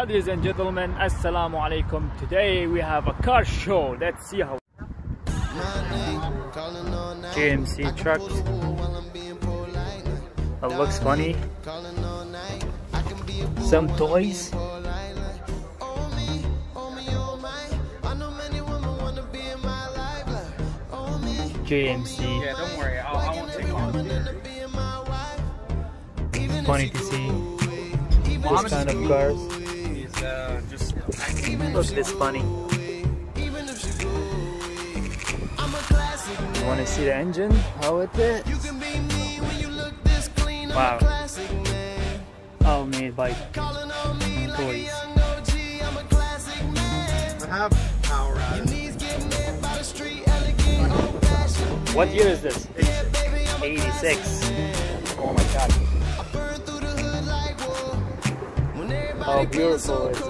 Ladies and gentlemen, Assalamu alaikum. Today we have a car show. Let's see how JMC trucks. It looks funny. Some toys. JMC. Yeah, don't worry. I'll, I won't take long. Funny to see this kind of cars. He's at this funny. You want to see the engine? How it is? Wow. All made by. What year is this? 86. Oh my god. How beautiful this?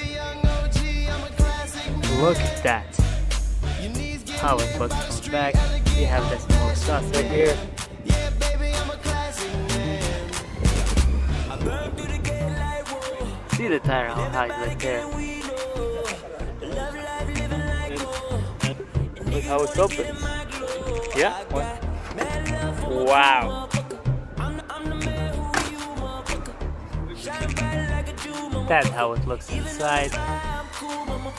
Look at that. How it looks from the back. We have this more stuff right here. See the tire how high it's right there. Look how it's open. Yeah? What? Wow. That's how it looks inside.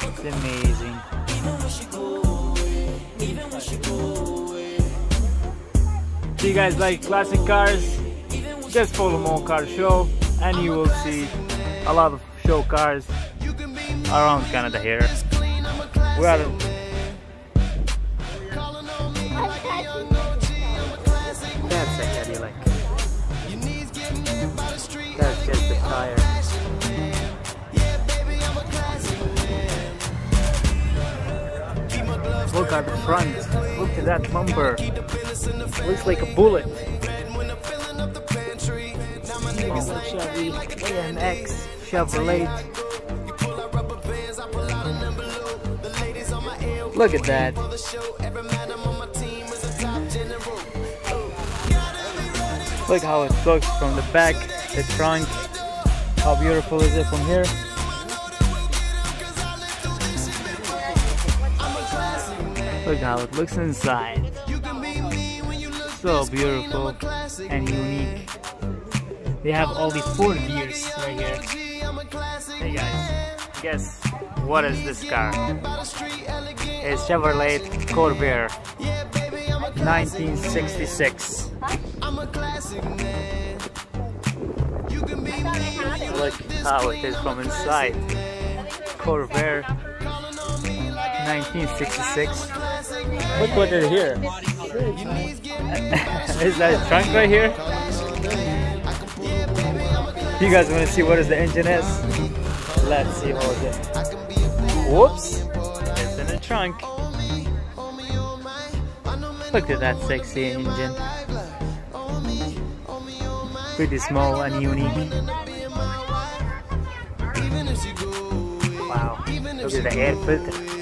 It's amazing. Do you guys like classic cars? Just follow Moe Car Show and you will see a lot of show cars around Canada here. We are That's a Cadillac. That's just the tire. Look at the front. Look at that bumper. Looks like a bullet. Oh, Chevy AMX Chevrolet. Look at that. Look how it looks from the back, the trunk. How beautiful is it from here? Look how it looks inside. So beautiful and unique. They have all the four gears right here. Hey guys, guess what is this car? It's Chevrolet Corvair 1966. Look how it is from inside. Corvair 1966. Look what is here. is that trunk right here? You guys want to see what is the engine is? Let's see what is it. Whoops! It's in the trunk. Look at that sexy engine. Pretty small and unique. Wow. Look at the air filter.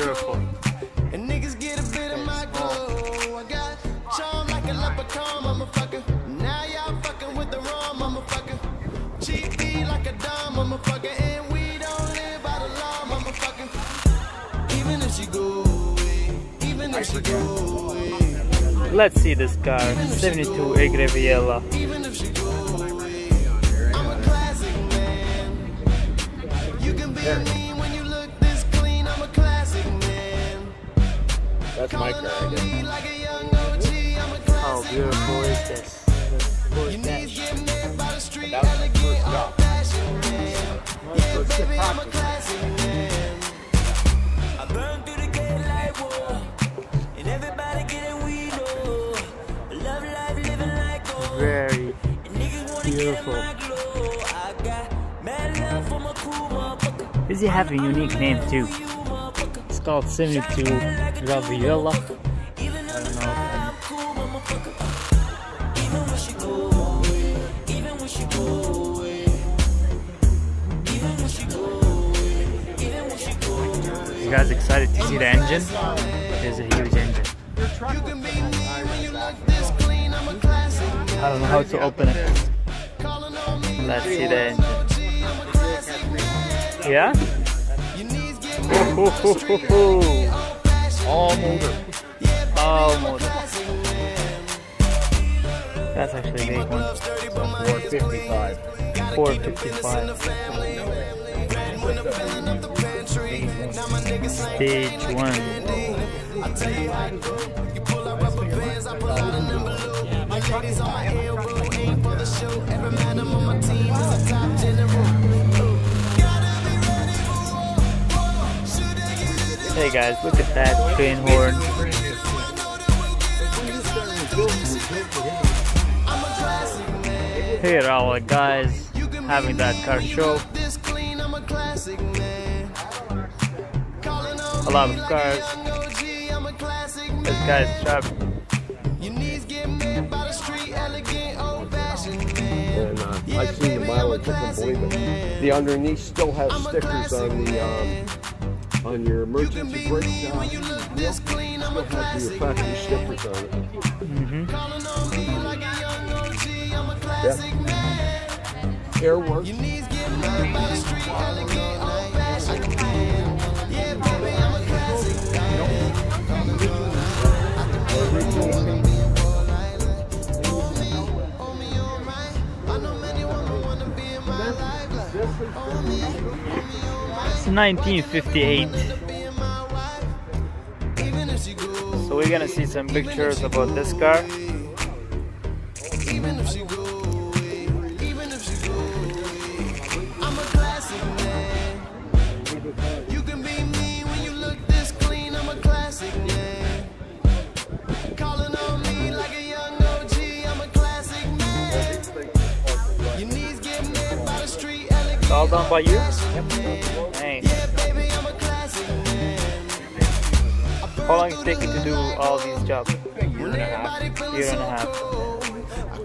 Beautiful. And niggas get a bit of my glow. I got charm like a leprechaun, motherfucker. Now y'all fucking with the wrong motherfucker. Cheap beat like a dumb motherfucker. And we don't live by the law, motherfucker. Even if she go away, even if she go away. Let's see this car. 72 Egre Viella. Even That's my car. I guess. Be like a young OG. I'm a How beautiful is this? Look at Knees that. getting by the street, That was the elegant, first old job. fashioned man. Yeah, baby, I'm a classic man. I burn through the gate like whoa, and everybody getting weed oh. Love life, living like gold. Very And niggas wanna get in beautiful. my glow. I got mad love for my crew, motherfucker. Does he have a unique name too? You motherfucker. It's called 72 Riviera. I on the don't know. fly, I'm cool, motherfucker. Even when she go away, even when she go away, even when she go away, even when she go away. You guys excited to see the engine? There's a huge engine. You can be mean when you look this clean. I'm a classic man. I don't know how to open it. Calling on me Let's see the engine. OG. I'm a classic man. Yeah? Your knees getting Ho, ho, by ho, the ho, street, ho. elegant, old fashioned All man. motor. I'm a Almost. classic man. That's actually a big one. Gloves dirty, but my hands 455. Gotta keep the business in 455. the family. Red when I'm filling up the pantry. Now my niggas ain't Hey guys, look at that train horn. Here are all the guys having that car show. A lot of cars. This guy's sharp. And uh, I've seen the mileage, I can believe it. The underneath still has stickers on the um, on your You can emergency be brake when you down. look this clean, I'm a Still has your classic factory man. stickers on it. Calling on me like a young OG, I'm a classic man. Airworks. Your knees get met by the street, elegant, 1958. Be in my wife. Even if she goes So we're gonna see some pictures about this car. By you? Yep. Yeah, a how long it taking to do all these jobs? Year and a half.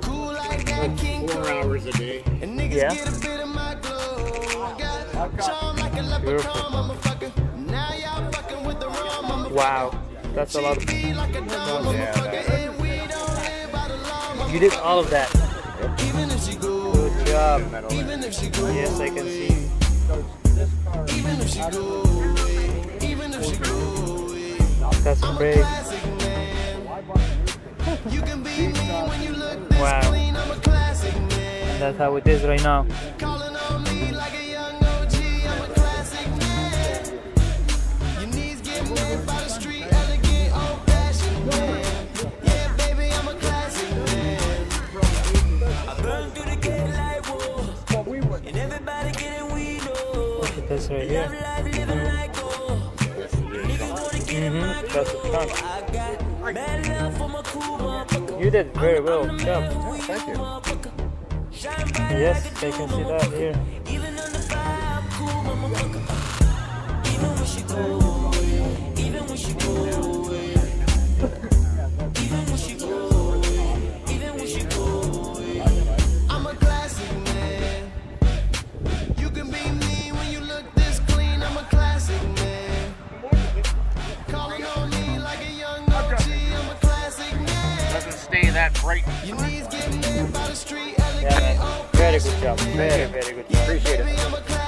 cool like that King Four hours a day. And Yeah. a a motherfucker. Wow, that's a lot of. A. And law, You did all of that. Good job. Yes, I can see. Even if she go, even if she go, That's I'm a classic man. You can be mean when you look this Wow. clean. I'm a classic man. That's how it is right now. This right here. Mm-hmm. That's the motherfucker. You did very well. Job. Thank you. Yes, I can see that here. Stay that bright. Your knees get met by the street, Yeah, elegant, man. old Very good job. Very, very good job. Appreciate it.